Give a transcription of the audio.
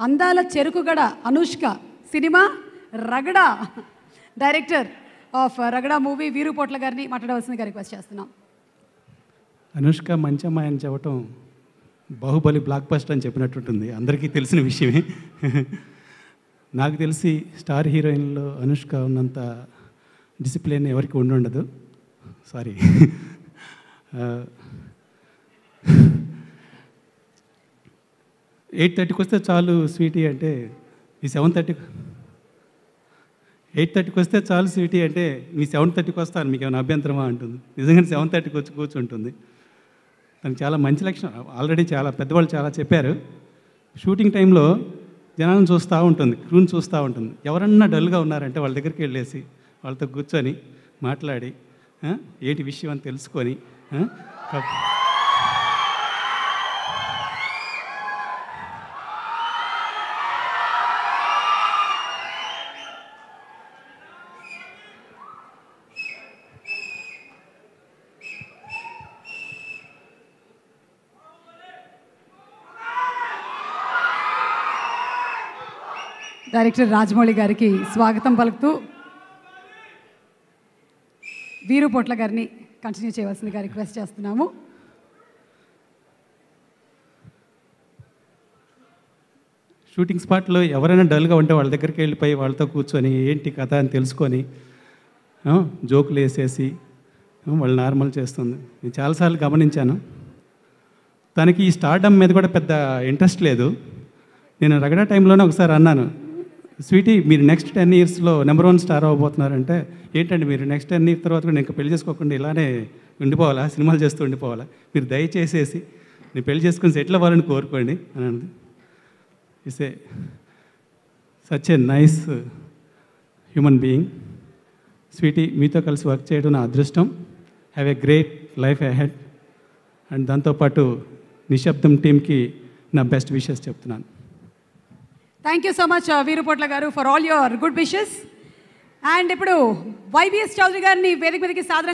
అందాల చెరుకుగడ Anushka cinema Ragada. Director of Ragada movie Veerupotla గారిని మాట్లాడవలసిందిగా రిక్వెస్ట్ చేస్తున్నాం. అనుష్క మంచి అమ్మాయి అని చెప్పటం బాహుబలి బ్లాక్ బస్టర్ అని చెప్పినట్టుంటుంది. అందరికీ తెలిసిన విషయమే. నాకు తెలిసి స్టార్ హీరోయిన్లో అనుష్క ఉన్నంత డిసిప్లిన్ ఎవరికి ఉండుండదు. సారీ ఎయిట్ థర్టీకి వస్తే చాలు స్వీటీ అంటే ఈ సెవెన్ థర్టీ ఎయిట్ థర్టీకి వస్తే చాలు స్వీటీ అంటే మీ సెవెన్ థర్టీకి వస్తాను మీకు ఏమైనా అభ్యంతరమా? అంటుంది. నిజంగా సెవెన్ థర్టీకి వచ్చి కూర్చుంటుంది. తనకు చాలా మంచి లక్షణం. ఆల్రెడీ చాలా పెద్దవాళ్ళు చాలా చెప్పారు. షూటింగ్ టైంలో జనాలను చూస్తూ ఉంటుంది క్రూని చూస్తూ ఉంటుంది. ఎవరన్నా డల్గా ఉన్నారంటే వాళ్ళ దగ్గరికి వెళ్ళేసి వాళ్ళతో కూర్చొని మాట్లాడి ఏంటి విషయం అని తెలుసుకొని డైరెక్టర్ రాజమౌళి గారికి స్వాగతం పలుకుతూ వీరు పొట్ల గారిని కంటిన్యూ చేయవలసిందిగా రిక్వెస్ట్ చేస్తున్నాము. షూటింగ్ స్పాట్లో ఎవరైనా డల్గా ఉంటే వాళ్ళ దగ్గరికి వెళ్ళిపోయి వాళ్ళతో కూర్చొని ఏంటి కథ అని తెలుసుకొని జోకులు వేసేసి వాళ్ళు నార్మల్ చేస్తుంది. నేను చాలాసార్లు గమనించాను. తనకి ఈ స్టార్డమ్ మీద కూడా పెద్ద ఇంట్రెస్ట్ లేదు. నేను రగడ టైంలోనే ఒకసారి అన్నాను స్వీటీ మీరు నెక్స్ట్ టెన్ ఇయర్స్లో నెంబర్ వన్ స్టార్ అవ్వబోతున్నారంటే ఏంటండి మీరు? నెక్స్ట్ టెన్ ఇయర్ తర్వాత కూడా నేను ఇంకా పెళ్ళి చేసుకోకుండా ఇలానే ఉండిపోవాలా? సినిమాలు చేస్తూ ఉండిపోవాలా? మీరు దయచేసేసి నేను పెళ్ళి చేసుకుని సెటిల్ అవ్వాలని కోరుకోండి అని అన్నది. Is a such a nice human being sweetie మీతో కలిసి వర్క్ చేయడం నా అదృష్టం. Have a great life ahead and దాంతోపాటు నిశ్శబ్దం టీంకి నా బెస్ట్ విషెస్ చెప్తున్నాను. Thank you so much Veerupotla garu for all your good wishes and ఇప్పుడు వైవిఎస్ చౌదరి గారిని వేదిక మీదకి సాధారణ